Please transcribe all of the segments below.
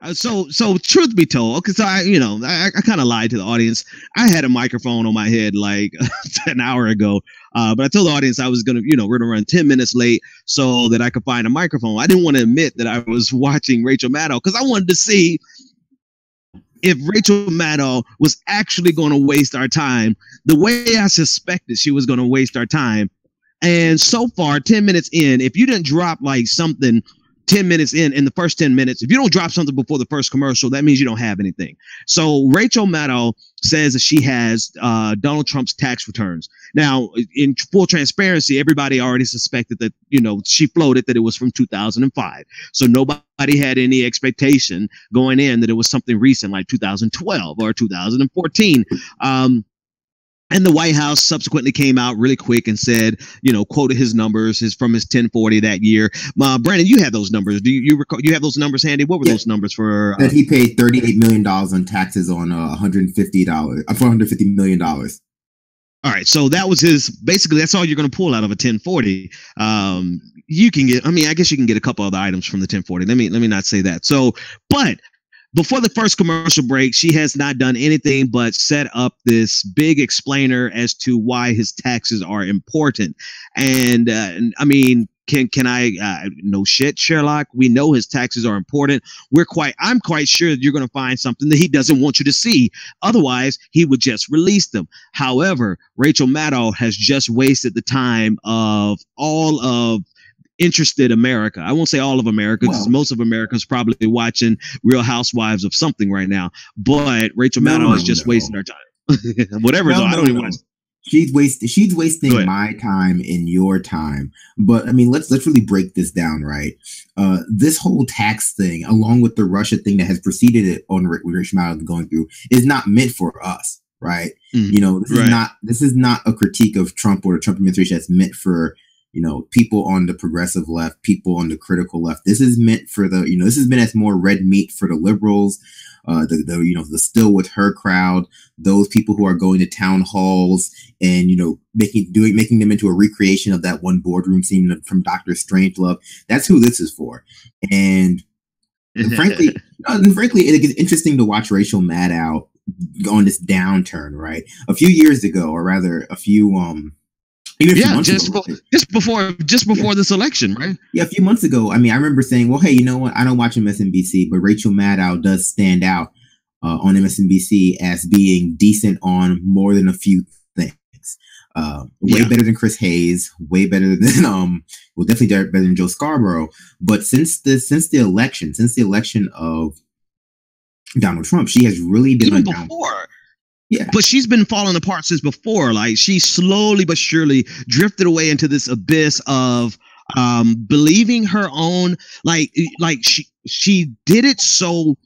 Uh, so, so truth be told, because I, you know, I, I kind of lied to the audience. I had a microphone on my head like an hour ago, uh, but I told the audience I was gonna, you know, we're gonna run ten minutes late so that I could find a microphone. I didn't want to admit that I was watching Rachel Maddow because I wanted to see if Rachel Maddow was actually going to waste our time the way I suspected she was going to waste our time. And so far, 10 minutes in, if you didn't drop like something 10 minutes in, in the first 10 minutes, if you don't drop something before the first commercial, that means you don't have anything. So Rachel Maddow says that she has uh, Donald Trump's tax returns. Now, in full transparency, everybody already suspected that, you know, she floated that it was from 2005. So nobody had any expectation going in that it was something recent like 2012 or 2014. Um, and the White House subsequently came out really quick and said, you know, quoted his numbers his from his 1040 that year. Uh, Brandon, you have those numbers. Do you you, recall, you have those numbers handy? What were yeah. those numbers for? Uh, that he paid 38 million dollars on taxes on uh, 150 dollars, uh, 450 million dollars. All right, so that was his. Basically, that's all you're going to pull out of a 1040. Um, you can get. I mean, I guess you can get a couple other items from the 1040. Let me let me not say that. So, but before the first commercial break, she has not done anything but set up this big explainer as to why his taxes are important. And, uh, I mean, can can I uh, no shit, Sherlock? We know his taxes are important. We're quite I'm quite sure that you're going to find something that he doesn't want you to see. Otherwise, he would just release them. However, Rachel Maddow has just wasted the time of all of interested America. I won't say all of America because most of America is probably watching Real Housewives of something right now. But Rachel no, Maddow is just no. wasting her time. Whatever. No, I don't even want to. She's wasting. She's wasting my time in your time. But I mean, let's let's really break this down, right? Uh, this whole tax thing, along with the Russia thing that has preceded it on Rachel Maddow going through, is not meant for us, right? Mm, you know, this right. is not this is not a critique of Trump or the Trump administration that's meant for you know, people on the progressive left, people on the critical left. This is meant for the, you know, this has been as more red meat for the liberals, uh, the, the, you know, the still with her crowd, those people who are going to town halls and, you know, making, doing, making them into a recreation of that one boardroom scene from Doctor Strangelove. That's who this is for. And, and frankly, and frankly, it, it's interesting to watch Rachel Maddow on this downturn, right? A few years ago, or rather a few, um, yeah, just ago, before, just before just before yeah. this election, right? Yeah, a few months ago. I mean, I remember saying, "Well, hey, you know what? I don't watch MSNBC, but Rachel Maddow does stand out uh, on MSNBC as being decent on more than a few things. Uh, way yeah. better than Chris Hayes, way better than um, well, definitely better than Joe Scarborough. But since the since the election, since the election of Donald Trump, she has really been even before. Yeah. But she's been falling apart since before. Like she slowly but surely drifted away into this abyss of um believing her own like like she she did it so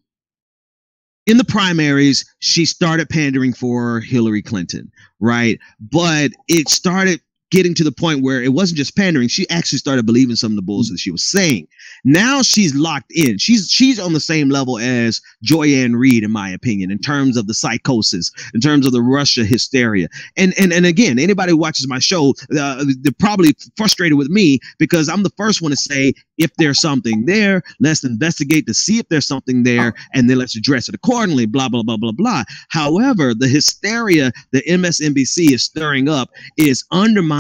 in the primaries she started pandering for Hillary Clinton, right? But it started getting to the point where it wasn't just pandering. She actually started believing some of the bullshit that she was saying. Now she's locked in. She's she's on the same level as Joy-Ann Reid, in my opinion, in terms of the psychosis, in terms of the Russia hysteria. And and and again, anybody who watches my show, uh, they're probably frustrated with me because I'm the first one to say if there's something there, let's investigate to see if there's something there, and then let's address it accordingly. Blah blah blah blah blah. However, the hysteria that MSNBC is stirring up is undermining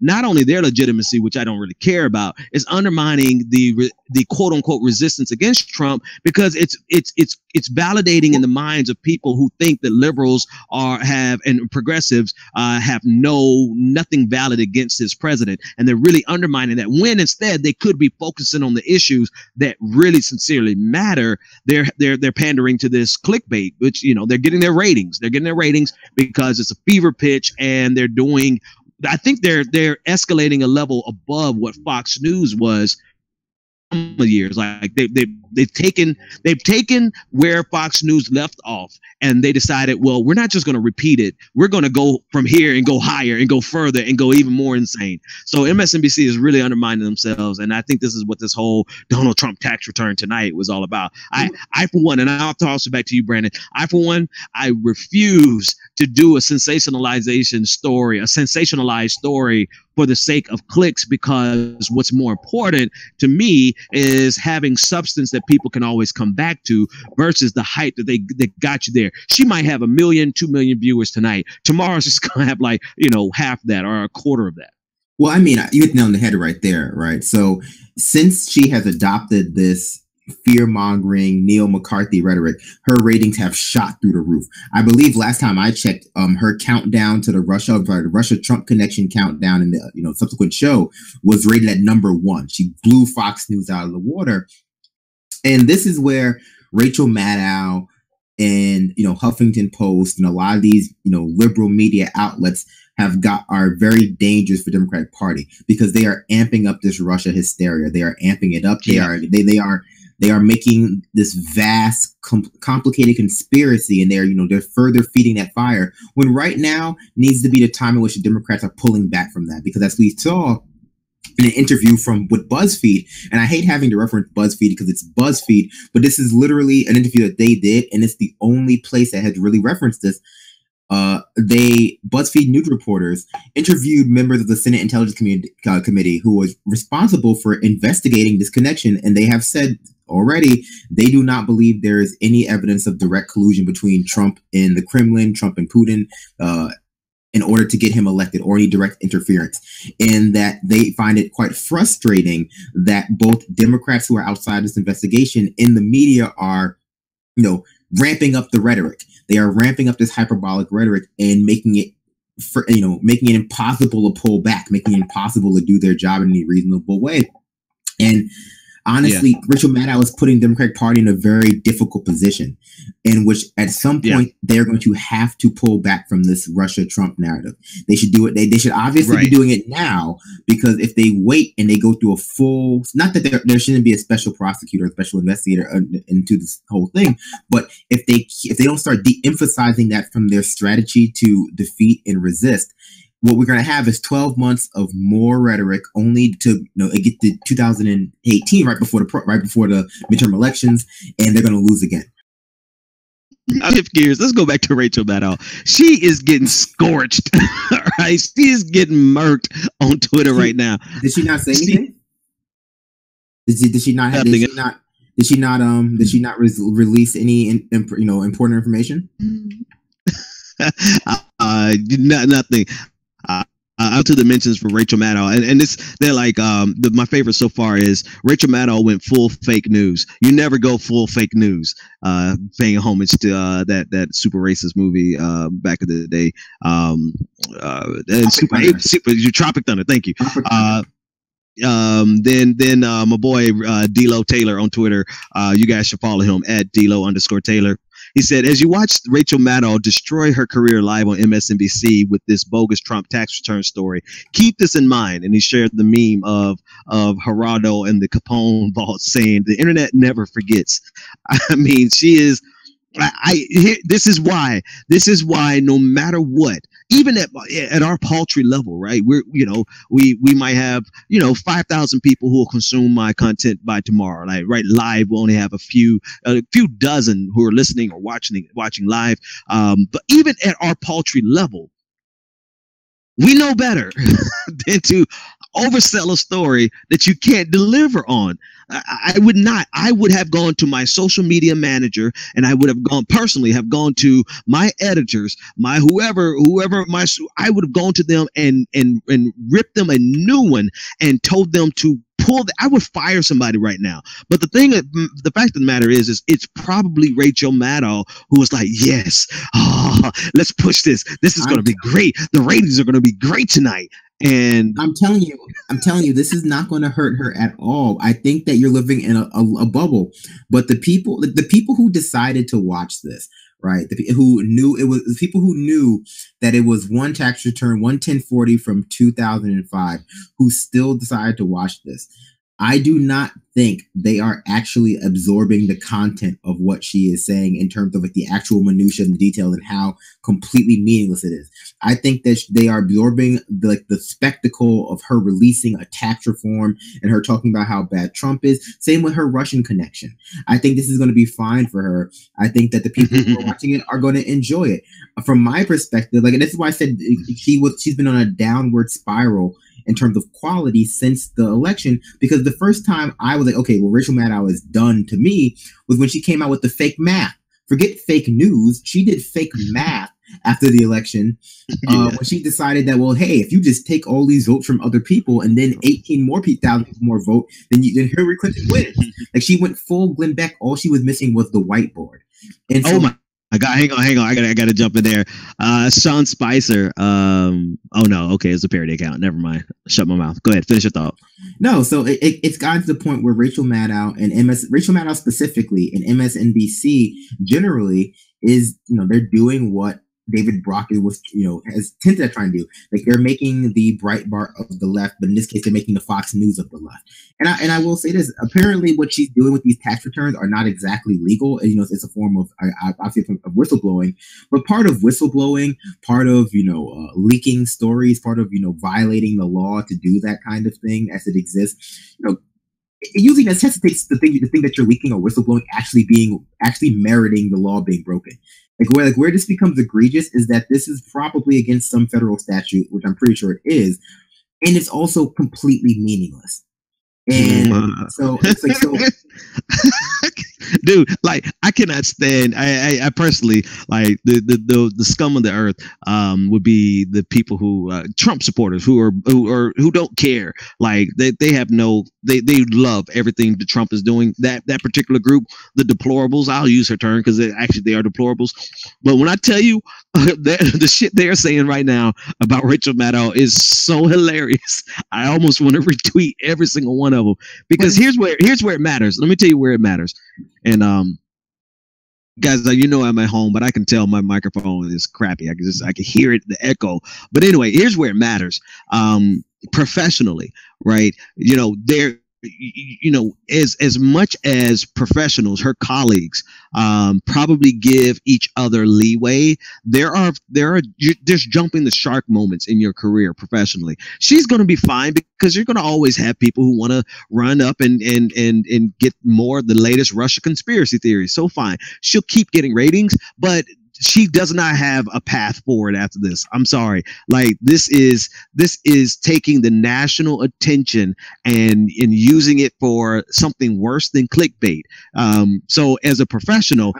not only their legitimacy, which I don't really care about, is undermining the the quote unquote resistance against Trump because it's it's it's it's validating in the minds of people who think that liberals are have and progressives uh, have no nothing valid against his president, and they're really undermining that. When instead they could be focusing on the issues that really sincerely matter. They're they're they're pandering to this clickbait, which you know they're getting their ratings. They're getting their ratings because it's a fever pitch, and they're doing I think they're they're escalating a level above what Fox News was years. Like they they they've taken they've taken where Fox News left off and they decided, well, we're not just going to repeat it. We're going to go from here and go higher and go further and go even more insane. So MSNBC is really undermining themselves, and I think this is what this whole Donald Trump tax return tonight was all about. I, I for one, and I'll toss it back to you, Brandon. I for one, I refuse to do a sensationalization story, a sensationalized story for the sake of clicks because what's more important to me is having substance that people can always come back to versus the hype that they that got you there. She might have a million, two million viewers tonight. Tomorrow's just gonna have like, you know, half that or a quarter of that. Well, I mean, you hit nail on the head right there, right? So since she has adopted this fear mongering Neil McCarthy rhetoric, her ratings have shot through the roof. I believe last time I checked, um, her countdown to the Russia, the Russia Trump connection countdown in the you know subsequent show was rated at number one. She blew Fox News out of the water, and this is where Rachel Maddow and you know Huffington Post and a lot of these you know liberal media outlets have got are very dangerous for Democratic Party because they are amping up this Russia hysteria. They are amping it up. They yeah. are they they are they are making this vast, com- complicated conspiracy, and they're you know they're further feeding that fire. When right now needs to be the time in which the Democrats are pulling back from that, because as we saw in an interview from with BuzzFeed, and I hate having to reference BuzzFeed because it's BuzzFeed, but this is literally an interview that they did, and it's the only place that has really referenced this. Uh, they BuzzFeed news reporters interviewed members of the Senate Intelligence uh, Committee who was responsible for investigating this connection, and they have said already they do not believe there is any evidence of direct collusion between Trump and the Kremlin, Trump and Putin, uh, in order to get him elected or any direct interference. And that they find it quite frustrating that both Democrats who are outside this investigation in the media are, you know, ramping up the rhetoric. They are ramping up this hyperbolic rhetoric and making it for you know making it impossible to pull back, making it impossible to do their job in any reasonable way. And honestly, yeah. Rachel Maddow is putting Democratic Party in a very difficult position, in which at some point yeah. they're going to have to pull back from this Russia Trump narrative. They should do it. They, they should obviously right. be doing it now because if they wait and they go through a full, not that there, there shouldn't be a special prosecutor, a special investigator uh, into this whole thing, but if they if they don't start de-emphasizing that from their strategy to defeat and resist, what we're going to have is 12 months of more rhetoric only to you know get to 2018 right before the right before the midterm elections and they're going to lose again I'll shift gears. Let's go back to Rachel Maddow. She is getting scorched, right? She is getting murked on Twitter she, right now. Did she not say anything? Did she, did she not? Have, did she not? Did she not? Um. Did she not re- release any, in, in, you know, important information? uh, not, nothing. Out to the mentions for Rachel Maddow, and, and this they're like um the, my favorite so far is Rachel Maddow went full fake news. You never go full fake news. Uh, paying homage to uh, that that super racist movie uh, back in the day. Um, uh, and super, super, Tropic Thunder. Thank you. Uh, um, then then uh, my boy uh, D'Lo Taylor on Twitter. Uh, you guys should follow him at D'Lo underscore Taylor. He said, as you watch Rachel Maddow destroy her career live on MSNBC with this bogus Trump tax return story, keep this in mind. And he shared the meme of of Geraldo and the Capone vault saying, "The internet never forgets." I mean, she is. I, I this is why. This is why. No matter what, even at at our paltry level, right? We're you know we we might have you know five thousand people who will consume my content by tomorrow. Like right live, we will only have a few a few dozen who are listening or watching watching live. Um, but even at our paltry level, we know better than to oversell a story that you can't deliver on. I, I, would not. I would have gone to my social media manager and I would have gone personally have gone to my editors, my whoever, whoever my I would have gone to them and and and ripped them a new one and told them to pull the, I would fire somebody right now. But the thing, mm, the fact of the matter is, is it's probably Rachel Maddow who was like, yes, oh, let's push this. This is going to be great. The ratings are going to be great tonight. And I'm telling you, I'm telling you, this is not going to hurt her at all. I think that you're living in a, a, a bubble. But the people, the people who decided to watch this, right? The, who knew it was the people who knew that it was one tax return, one 1040 from 2005, who still decided to watch this. I do not think they are actually absorbing the content of what she is saying in terms of like the actual minutia and the detail and how completely meaningless it is. I think that they are absorbing the, like the spectacle of her releasing a tax reform and her talking about how bad Trump is. Same with her Russian connection. I think this is going to be fine for her. I think that the people who are watching it are going to enjoy it. From my perspective, like and this is why I said she was she's been on a downward spiral in terms of quality since the election. Because the first time I was like, okay, well, Rachel Maddow is done to me was when she came out with the fake math. Forget fake news. She did fake math after the election uh, yeah. when she decided that, well, hey, if you just take all these votes from other people and then 18 more thousand more vote, then, you, then Hillary Clinton wins. like she went full Glenn Beck. All she was missing was the whiteboard. And so, oh my I got hang on, hang on. I got I got to jump in there. Uh, Sean Spicer. Um. Oh no. Okay, it's a parody account. Never mind. Shut my mouth. Go ahead. Finish your thought. No. So it, it, it's gotten to the point where Rachel Maddow and MS Rachel Maddow specifically and MSNBC generally is you know they're doing what David Brockett was, you know, has hinted at trying to do. Like they're making the Breitbart of the left, but in this case, they're making the Fox News of the left. And I and I will say this: apparently, what she's doing with these tax returns are not exactly legal. And, you know, it's a form of, obviously, of whistleblowing. But part of whistleblowing, part of you know, uh, leaking stories, part of you know, violating the law to do that kind of thing as it exists. You know, it usually necessitates the thing the thing that you're leaking or whistleblowing actually being actually meriting the law being broken. Like where like where this becomes egregious is that this is probably against some federal statute, which I'm pretty sure it is, and it's also completely meaningless. And mm. so it's like so dude like i cannot stand I, I, I personally like the, the the the scum of the earth um would be the people who uh, trump supporters who are who are who don't care like they, they have no they they love everything that trump is doing. That that particular group the deplorables i'll use her term because actually they are deplorables. But when i tell you the, the shit they're saying right now about rachel maddow is so hilarious i almost want to retweet every single one of them because here's where here's where it matters. Let me tell you where it matters. And um, guys, you know I'm at home, but I can tell my microphone is crappy. I can just I can hear it, the echo. But anyway, here's where it matters. Um, professionally, right? You know, there you know, as as much as professionals, her colleagues um, probably give each other leeway. There are there are there's jumping the shark moments in your career professionally. She's going to be fine because you're going to always have people who want to run up and and and and get more of the latest Russia conspiracy theories. So fine, she'll keep getting ratings, but she does not have a path forward after this. I'm sorry. Like this is this is taking the national attention and and using it for something worse than clickbait. Um, so as a professional,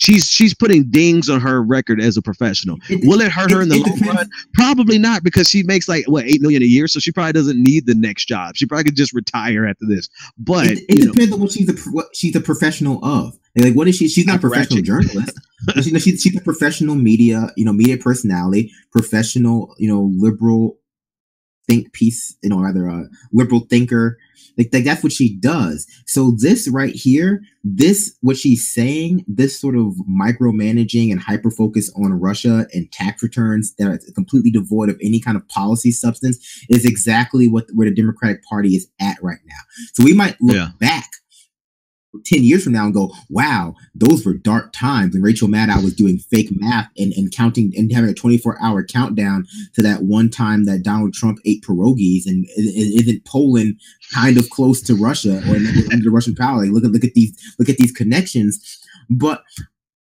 she's she's putting dings on her record as a professional. It, Will it hurt it, her in the long run? Probably not because she makes like what eight million a year, so she probably doesn't need the next job. She probably could just retire after this. But it, it depends know. on what she's a what she's a professional of. Like what is she? She's not a professional journalist. she, she's, she's a professional media, you know, media personality, professional, you know, liberal think piece, you know, rather a liberal thinker. Like, like that's what she does. So this right here, this what she's saying, this sort of micromanaging and hyper focus on Russia and tax returns that are completely devoid of any kind of policy substance is exactly what where the Democratic Party is at right now. So we might look yeah. back 10 years from now and go, wow, those were dark times. And Rachel Maddow was doing fake math and, and counting and having a 24 hour countdown to that one time that Donald Trump ate pierogies and isn't Poland kind of close to Russia or under Russian power. Like, look at, look at these, look at these connections. But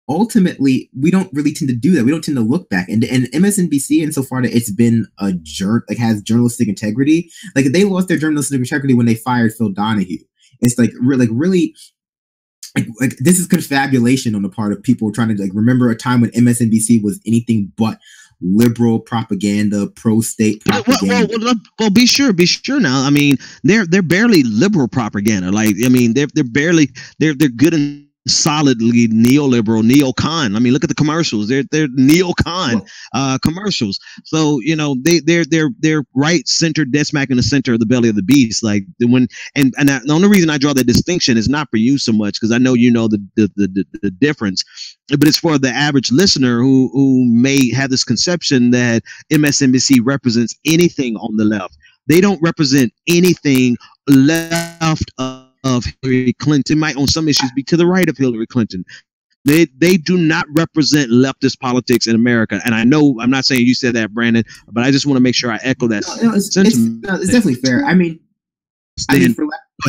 ultimately, we don't really tend to do that. We don't tend to look back. And, and MSNBC, insofar that it's been a jerk, like has journalistic integrity, like they lost their journalistic integrity when they fired Phil Donahue it's like really, like really like, like, this is confabulation on the part of people trying to like remember a time when MSNBC was anything but liberal propaganda, pro-state uh, propaganda. Well, well, well, be sure, be sure now. I mean, they're they're barely liberal propaganda. Like, I mean, they're they're barely they're they're good in solidly neoliberal, neocon. I mean, look at the commercials. They're they're neocon uh, commercials. So you know they they're they're they're right center, dead smack in the center of the belly of the beast. Like when and and I, the only reason I draw that distinction is not for you so much because I know you know the the, the the difference, but it's for the average listener who who may have this conception that MSNBC represents anything on the left. They don't represent anything left left of, of Hillary Clinton, might on some issues be to the right of Hillary Clinton. They they do not represent leftist politics in America. And I know I'm not saying you said that, Brandon, but I just want to make sure I echo that. No, no, it's, it's, no, it's, definitely fair. I mean, I mean for,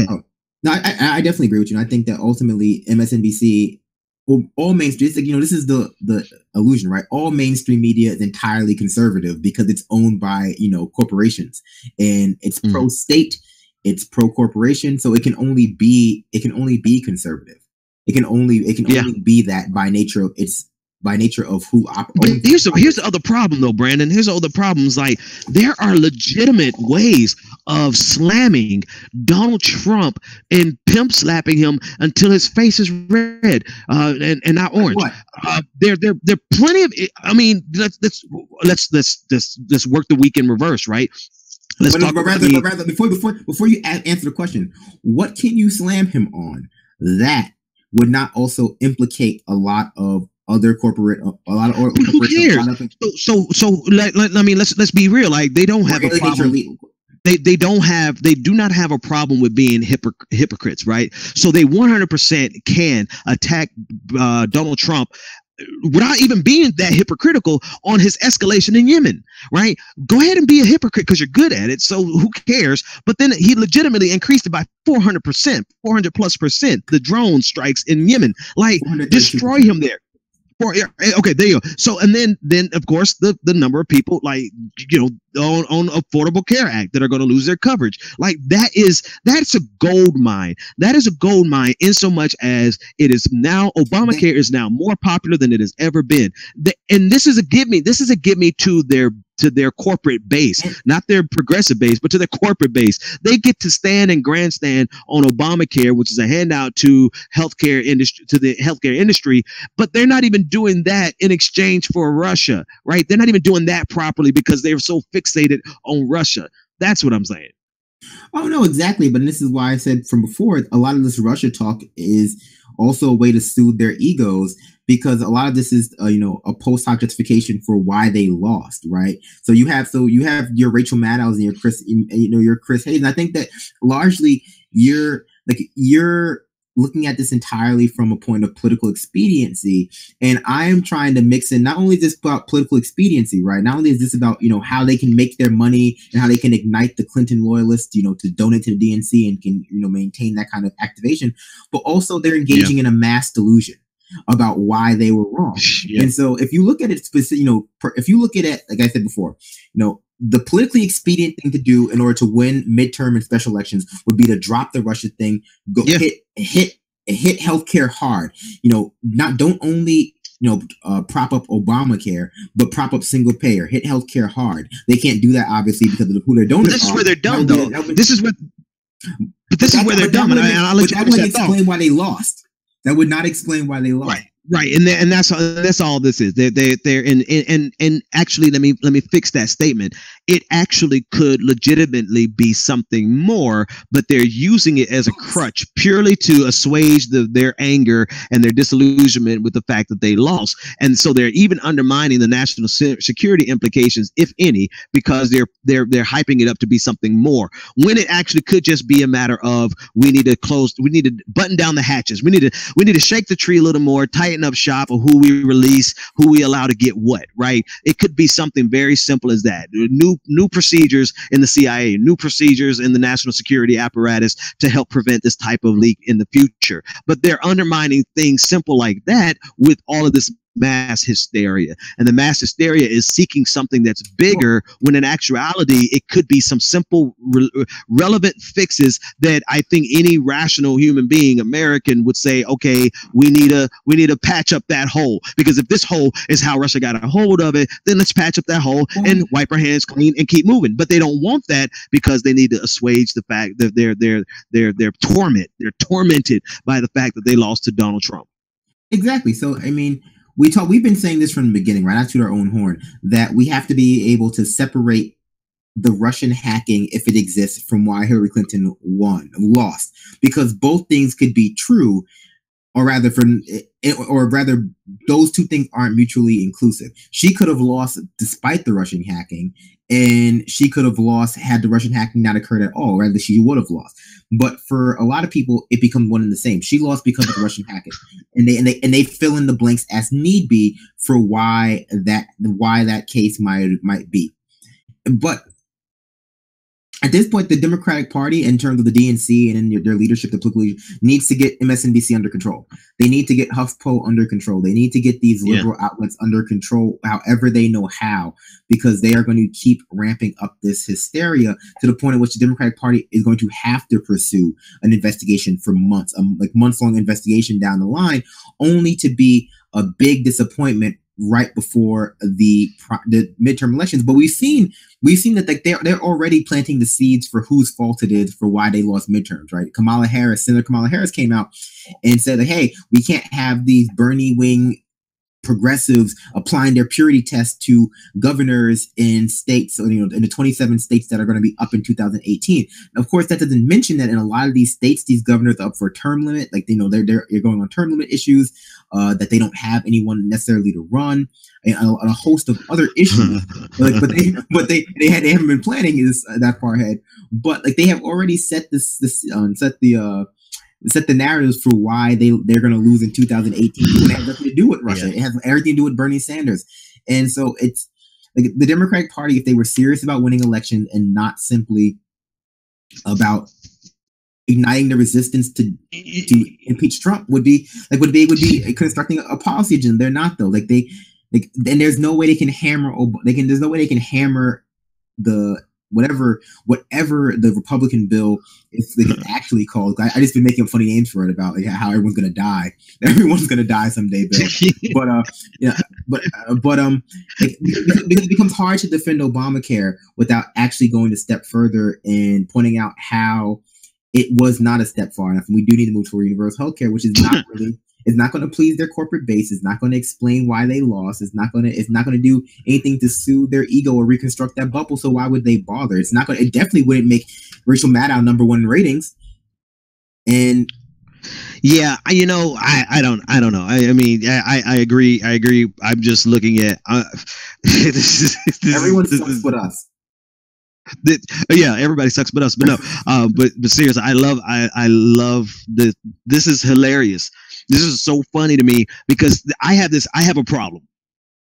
oh, no, I, I definitely agree with you. And I think that ultimately MSNBC well, all mainstream, like, you know, this is the the illusion, right? All mainstream media is entirely conservative because it's owned by, you know, corporations and it's mm. pro state, it's pro corporation, so it can only be it can only be conservative. It can only it can yeah. only be that by nature of its by nature of who operates. Here's the, here's the other problem though, Brandon. Here's all the other problems. Like there are legitimate ways of slamming Donald Trump and pimp slapping him until his face is red uh, and, and not orange. Uh, there there there are plenty of. I mean, let's let's let's let's let's, let's work the week in reverse, right? Let's but, talk but rather, the, but rather before before before you answer the question, what can you slam him on that would not also implicate a lot of other corporate a lot of or, who cares? So so, so let, let, I mean let's let's be real. Like they don't have a problem. They, they don't have they do not have a problem with being hypocr- hypocrites right so they 100% can attack uh, donald trump without even being that hypocritical on his escalation in Yemen, right? Go ahead and be a hypocrite because you're good at it. So who cares? But then he legitimately increased it by 400%, 400 plus percent, the drone strikes in Yemen. Like, destroy him there. Eh, okay, there you go. So and then then of course the the number of people like you know on, on Affordable Care Act that are going to lose their coverage. Like that is that's a gold mine. That is a gold mine in so much as it is now Obamacare is now more popular than it has ever been. The, and this is a give me. This is a give me to their to their corporate base, mm. not their progressive base, but to their corporate base. They get to stand and grandstand on Obamacare, which is a handout to healthcare industry to the healthcare industry, but they're not even doing that in exchange for Russia, right? They're not even doing that properly because they're so fixated on Russia. That's what I'm saying. Oh no, exactly. But this is why I said from before, a lot of this Russia talk is also a way to soothe their egos because a lot of this is uh, you know a post hoc justification for why they lost, right? So you have so you have your Rachel Maddows and your Chris, you know your Chris Hayes, and I think that largely you're like you're looking at this entirely from a point of political expediency. And I am trying to mix in not only this about political expediency, right? Not only is this about, you know, how they can make their money and how they can ignite the Clinton loyalists, you know, to donate to the DNC and can, you know, maintain that kind of activation, but also they're engaging yeah. in a mass delusion about why they were wrong. Yeah. And so if you look at it specific, you know, if you look at it, like I said before, you know, the politically expedient thing to do in order to win midterm and special elections would be to drop the Russia thing, go yeah. hit hit hit healthcare hard. You know, not don't only you know uh, prop up Obamacare, but prop up single payer, hit healthcare hard. They can't do that obviously because of who they're donors. But this is where they're dumb, though. this is what. But this is where they're dumb, and, I, will let you that would explain why they lost. That would not explain why they lost. Right right and and that's that's all this is. They're they're, they're and, and and actually let me let me fix that statement. It actually could legitimately be something more but they're using it as a crutch purely to assuage the, their anger and their disillusionment with the fact that they lost. And so they're even undermining the national security implications if any because they're they're they're hyping it up to be something more. When it actually could just be a matter of we need to close we need to button down the hatches. We need to we need to shake the tree a little more tighten tighten up shop of who we release, who we allow to get what, right? It could be something very simple as that. New new procedures in the CIA, new procedures in the national security apparatus to help prevent this type of leak in the future. But they're undermining things simple like that with all of this mass hysteria. And the mass hysteria is seeking something that's bigger when in actuality it could be some simple re- relevant fixes that I think any rational human being American would say, okay, we need to we need to patch up that hole because if this hole is how Russia got a hold of it, then let's patch up that hole and mm-hmm. wipe our hands clean and keep moving. But they don't want that because they need to assuage the fact that they're they're they're they're torment. They're tormented by the fact that they lost to Donald Trump. Exactly. So I mean, we talk we've been saying this from the beginning right? Not to our own horn that we have to be able to separate the russian hacking if it exists from why hillary clinton won lost. Because both things could be true or rather for eh, or rather those two things aren't mutually inclusive. She could have lost despite the russian hacking and she could have lost had the Russian hacking not occurred at all. Rather, she would have lost. But for a lot of people, it becomes one and the same. She lost because of the Russian hacking, and they and they and they fill in the blanks as need be for why that why that case might might be. But at this point, the Democratic Party, in terms of the DNC and in their leadership, the political leadership, needs to get MSNBC under control. They need to get HuffPo under control. They need to get these liberal yeah. outlets under control, however they know how, because they are going to keep ramping up this hysteria to the point at which the Democratic Party is going to have to pursue an investigation for months, um, like months long investigation down the line, only to be a big disappointment right before the the midterm elections. But we've seen we've seen that like they're they're already planting the seeds for whose fault it is for why they lost midterms. Right? Kamala Harris, Senator Kamala Harris came out and said, "Hey, we can't have these Bernie wing progressives applying their purity test to governors in states, you know, in the 27 states that are going to be up in 2018. of course, that doesn't mention that in a lot of these states, these governors are up for a term limit, like you know they're they're, they're going on term limit issues, uh, that they don't have anyone necessarily to run, and a, a host of other issues. like, but they but they they had they haven't been planning this uh, that far ahead, but like they have already set this this uh, set the uh set the narratives for why they they're going to lose in 2018. It has nothing to do with Russia. Yeah. It has everything to do with Bernie Sanders. And so it's like the Democratic Party, if they were serious about winning elections and not simply about igniting the resistance to to impeach Trump, would be like would they would be constructing a policy agenda. They're not though. Like they like and there's no way they can hammer. They can. There's no way they can hammer the whatever whatever the Republican bill is actually called. I, I, just been making funny names for it about like how everyone's gonna die. Everyone's gonna die someday, Bill. but uh, yeah, but uh, but um, it, it becomes hard to defend Obamacare without actually going a step further and pointing out how it was not a step far enough. And we do need to move toward universal health care, which is not really it's not going to please their corporate base. It's not going to explain why they lost. It's not going to. It's not going to do anything to soothe their ego or reconstruct that bubble. So why would they bother? It's not going. It definitely wouldn't make Rachel Maddow number one in ratings. And yeah, you know, I, I don't I don't know. I, I mean, I, I agree. I agree. I'm just looking at uh, this is, this everyone this sucks is, but us. That, yeah, everybody sucks but us. But no, uh, but but seriously, I love I I love the. This is hilarious this is so funny to me because I have this. I have a problem.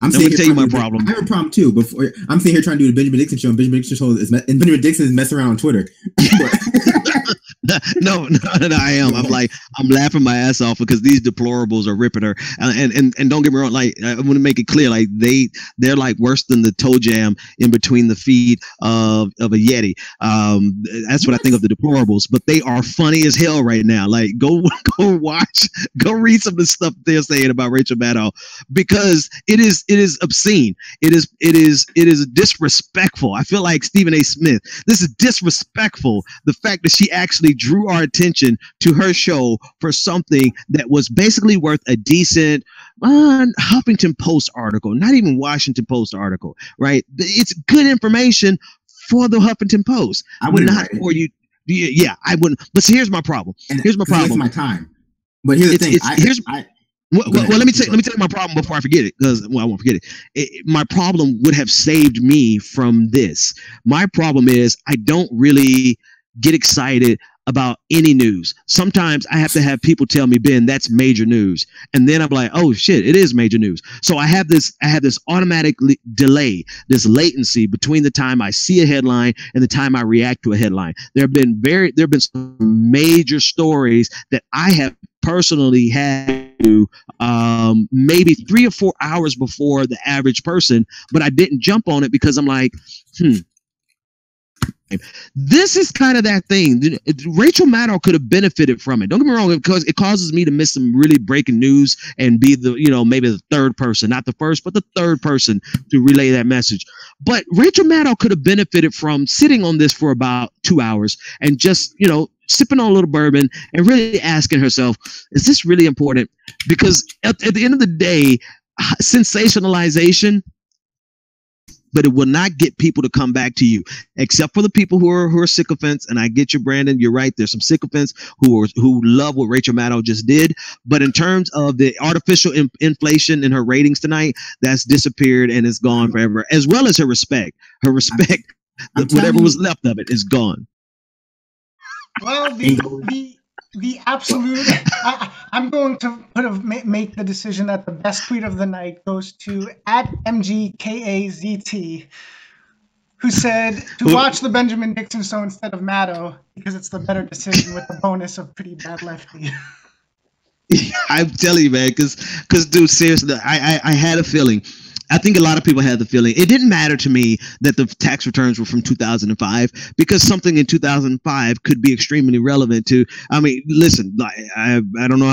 I'm going to tell you my problem. I have a problem too. Before I'm sitting here trying to do the Benjamin Dixon show, and Benjamin Dixon show is and Benjamin Dixon is messing around on Twitter. no, no, no, I am. I'm like, I'm laughing my ass off because these deplorables are ripping her. And and and don't get me wrong, like I want to make it clear, like they they're like worse than the toe jam in between the feet of of a yeti. Um, that's what I think of the deplorables. But they are funny as hell right now. Like go go watch, go read some of the stuff they're saying about Rachel Maddow because it is it is obscene. It is it is it is disrespectful. I feel like Stephen A. Smith. This is disrespectful. The fact that she actually drew our attention to her show for something that was basically worth a decent uh, Huffington Post article, not even Washington Post article, right? It's good information for the Huffington Post. I would not for you. Yeah, I wouldn't. But see, here's my problem. And here's my problem. my time. But here's the it's, thing. It's, I, here's, I, well, well, well, let me tell let me tell you my problem before I forget it because well I won't forget it. it. My problem would have saved me from this. My problem is I don't really get excited about any news. Sometimes I have to have people tell me, Ben, that's major news. And then I'm like, oh shit, it is major news. So I have this, I have this automatic delay, this latency between the time I see a headline and the time I react to a headline. There have been very, there have been some major stories that I have personally had to um, maybe three or four hours before the average person, but I didn't jump on it because I'm like, hmm, this is kind of that thing. Rachel Maddow could have benefited from it. Don't get me wrong, because it causes me to miss some really breaking news and be the, you know, maybe the third person, not the first, but the third person to relay that message. But Rachel Maddow could have benefited from sitting on this for about two hours and just, you know, sipping on a little bourbon and really asking herself, is this really important? Because at, at the end of the day, sensationalization but it will not get people to come back to you, except for the people who are who are sycophants. And I get you, Brandon. You're right. There's some sycophants who are who love what Rachel Maddow just did. But in terms of the artificial in, inflation in her ratings tonight, that's disappeared and is gone forever, as well as her respect. Her respect, I'm, I'm whatever was left of it, is gone. Well, the, the the absolute. I, am going to put a make the decision that the best tweet of the night goes to at mgkazt, who said to watch the Benjamin Dixon show instead of Maddow because it's the better decision with the bonus of pretty bad lefty. I'm telling you, man, because because dude, seriously, I, I I had a feeling I think a lot of people had the feeling it didn't matter to me that the tax returns were from 2005 because something in 2005 could be extremely relevant to. I mean, listen, I I don't know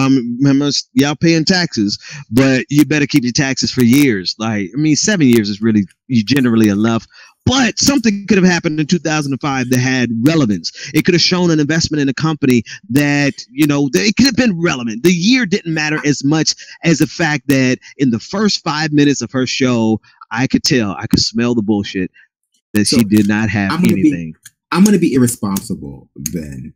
how much y'all paying taxes, but you better keep your taxes for years. Like, I mean, seven years is really generally enough but something could have happened in 2005 that had relevance. It could have shown an investment in a company that, you know, it could have been relevant. The year didn't matter as much as the fact that in the first five minutes of her show, I could tell, I could smell the bullshit that so she did not have I'm anything. Be, I'm going to be irresponsible, Ben.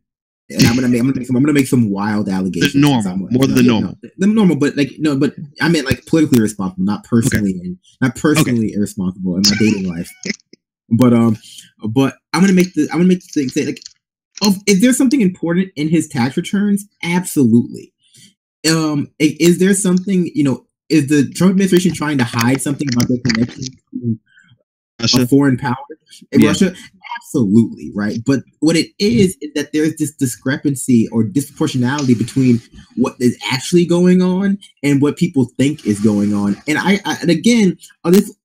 And I'm gonna make I'm gonna make some I'm gonna make some wild allegations. The normal, more than the normal. No, the normal, but like no, but I meant like politically responsible, not personally, okay. not personally okay. irresponsible in my dating life. But um, but I'm gonna make the I'm gonna make the thing say like, of is there something important in his tax returns? Absolutely. Um, is there something you know? Is the Trump administration trying to hide something about their connection to Russia. a foreign power in yeah. Russia? Absolutely, right. But what it is is that there's this discrepancy or disproportionality between what is actually going on and what people think is going on. And I, I and again, uh, this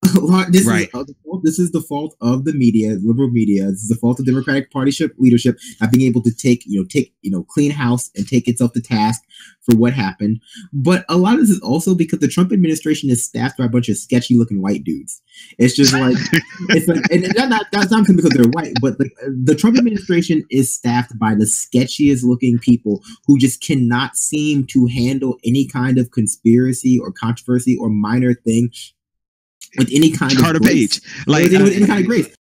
this right. is this is the fault of the media, liberal media. This is the fault of Democratic Party leadership not being able to take you know take you know clean house and take itself to task for what happened. But a lot of this is also because the Trump administration is staffed by a bunch of sketchy looking white dudes. It's just like it's like and that, not that's not because they're white, but like the Trump administration is staffed by the sketchiest looking people who just cannot seem to handle any kind of conspiracy or controversy or minor thing with any kind Carter of Page, like with, with any kind of grace.